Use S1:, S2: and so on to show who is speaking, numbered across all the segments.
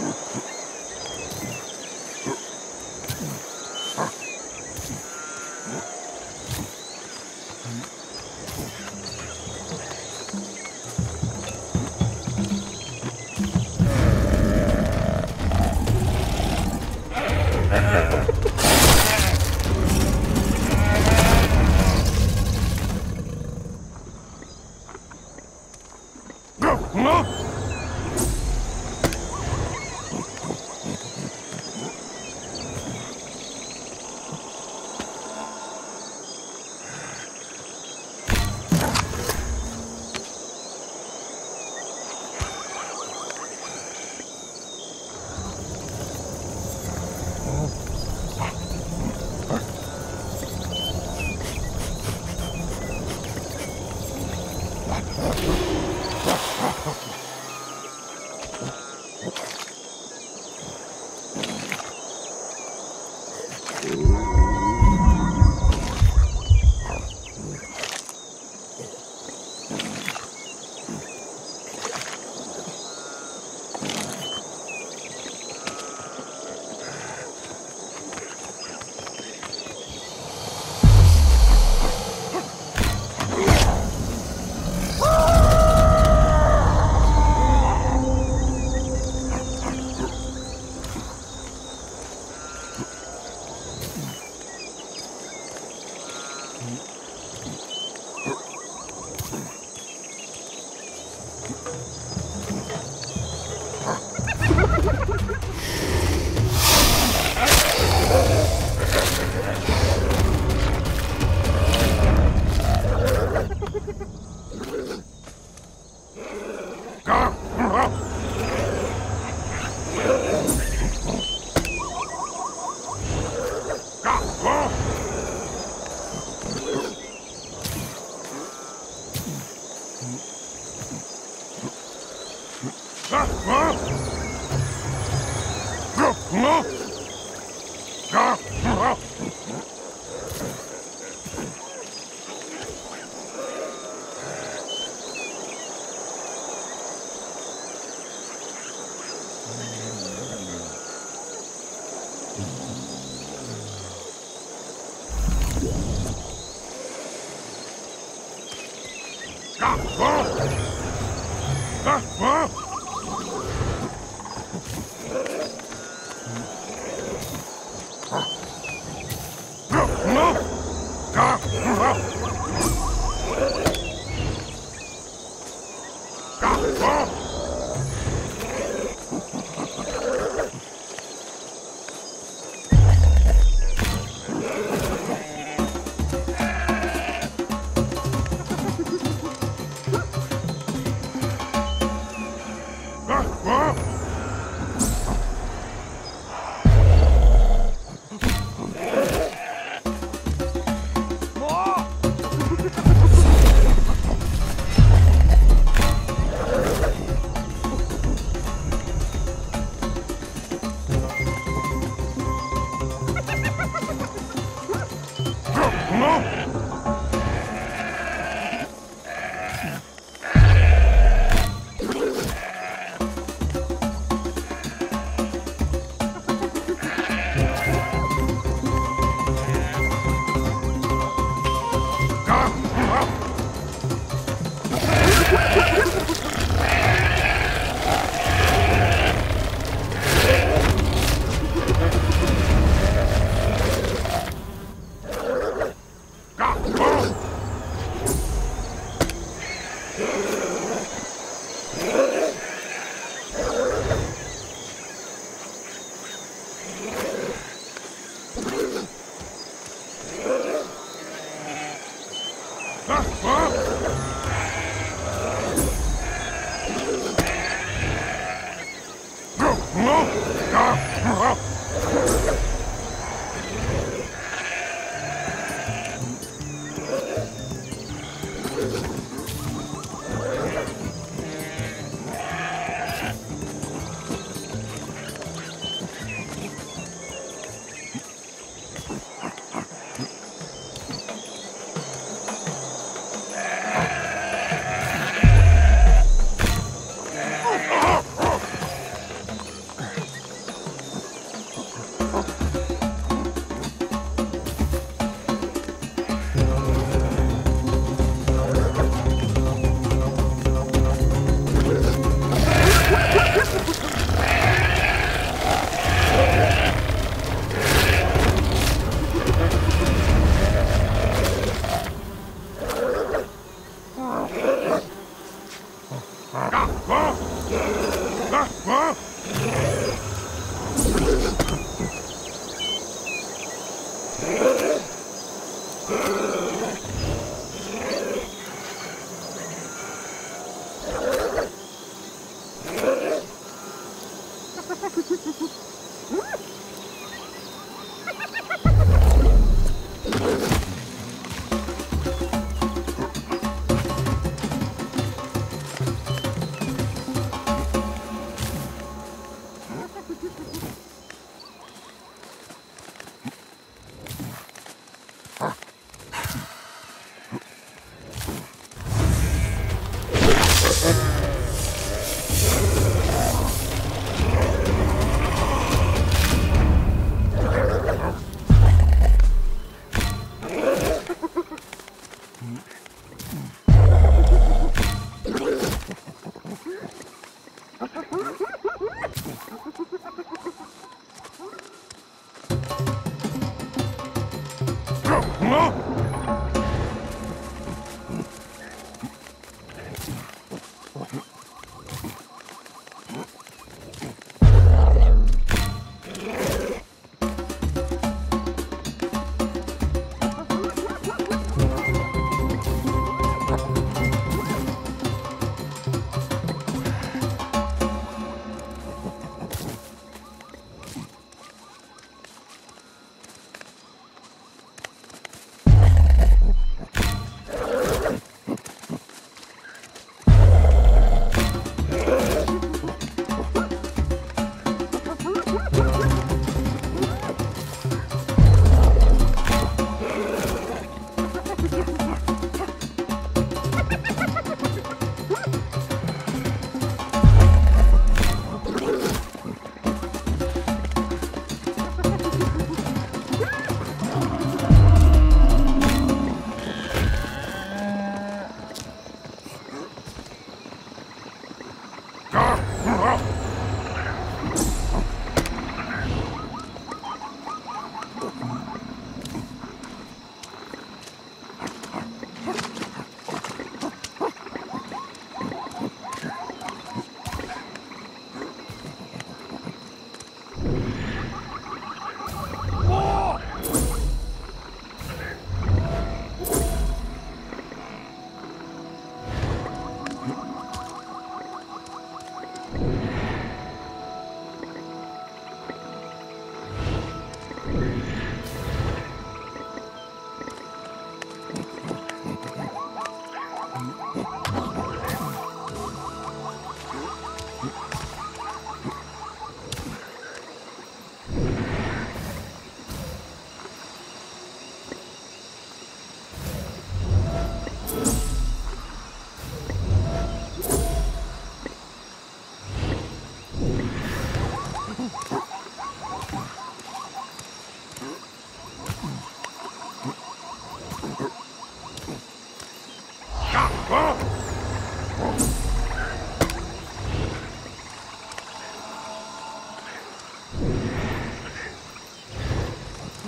S1: Thank you.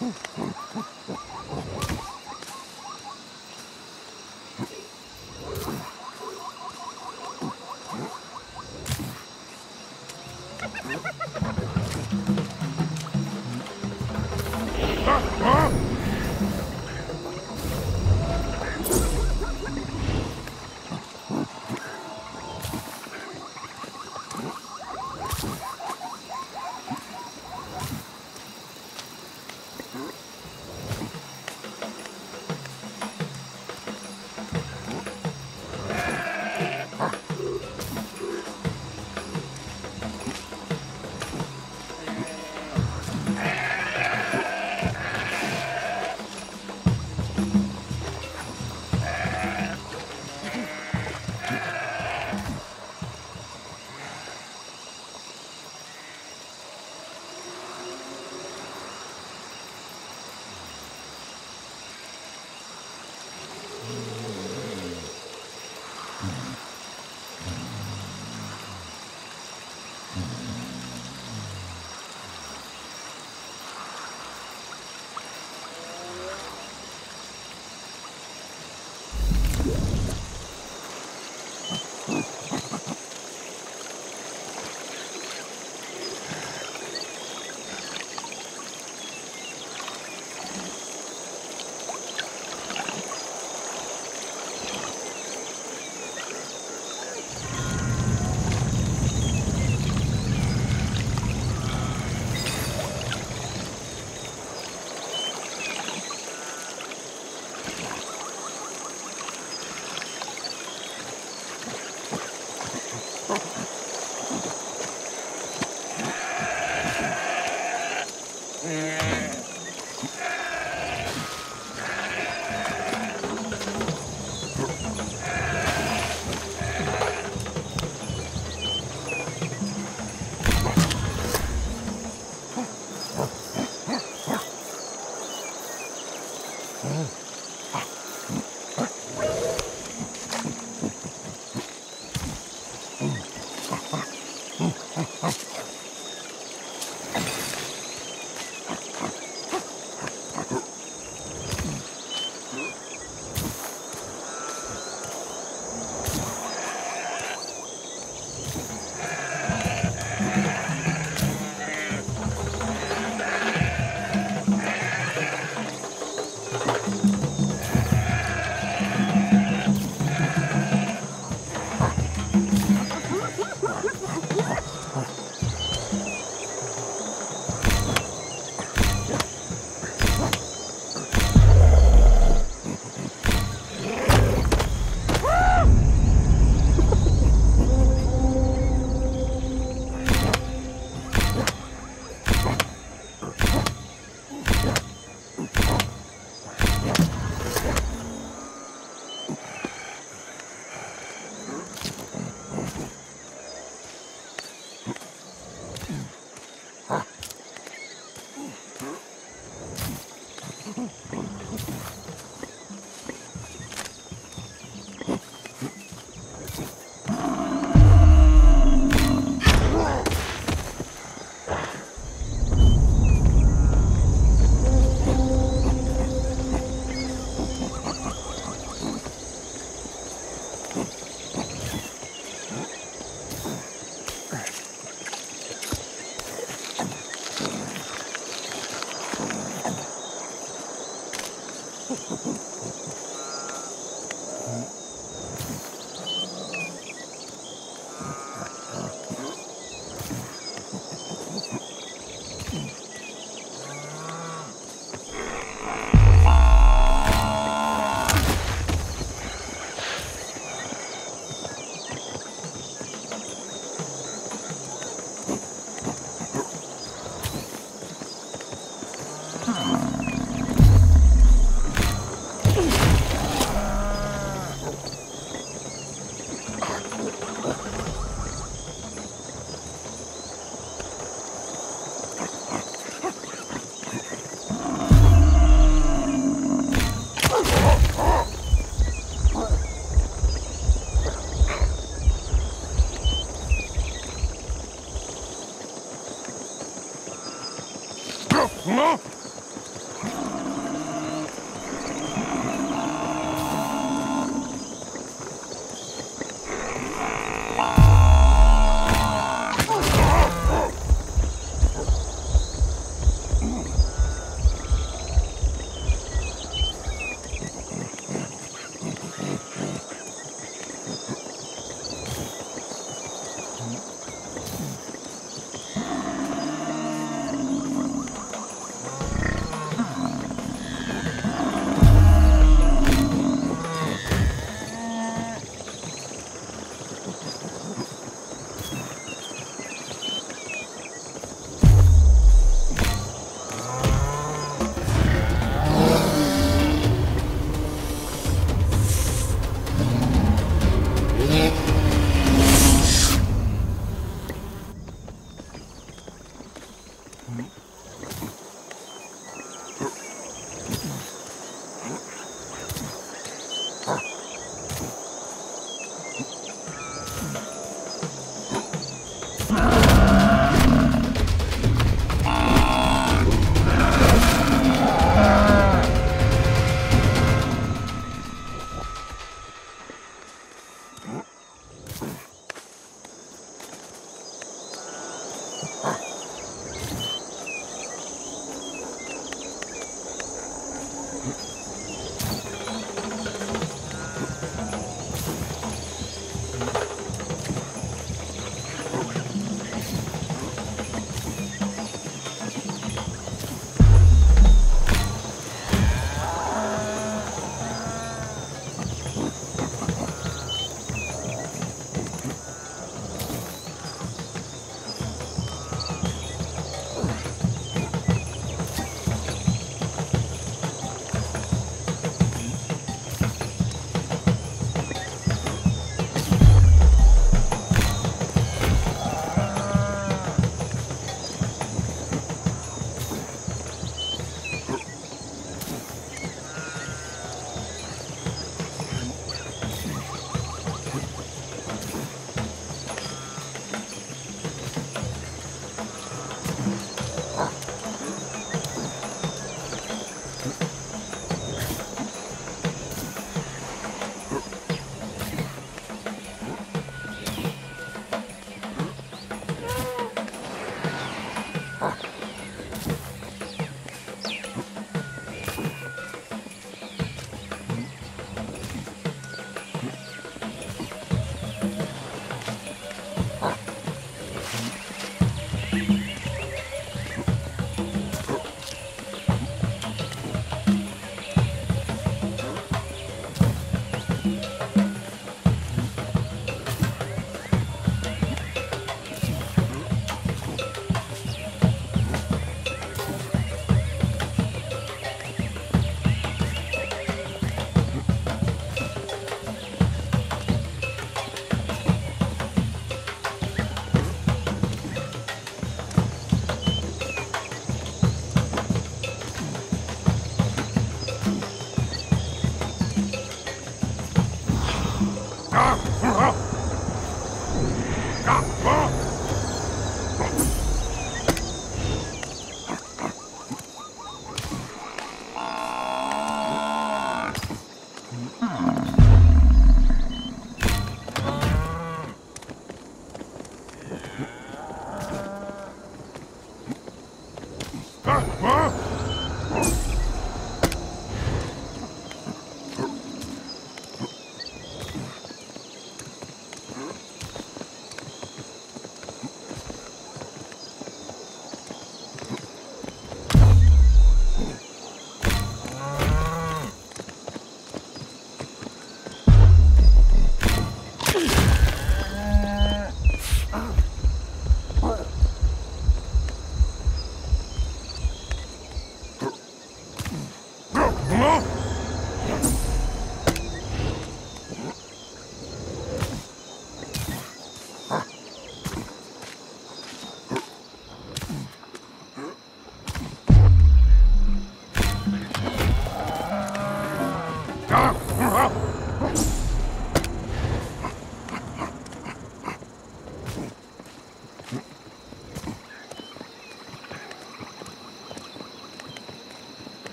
S1: Ha ha ha ha! Oh.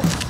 S1: Yeah.